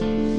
Bye.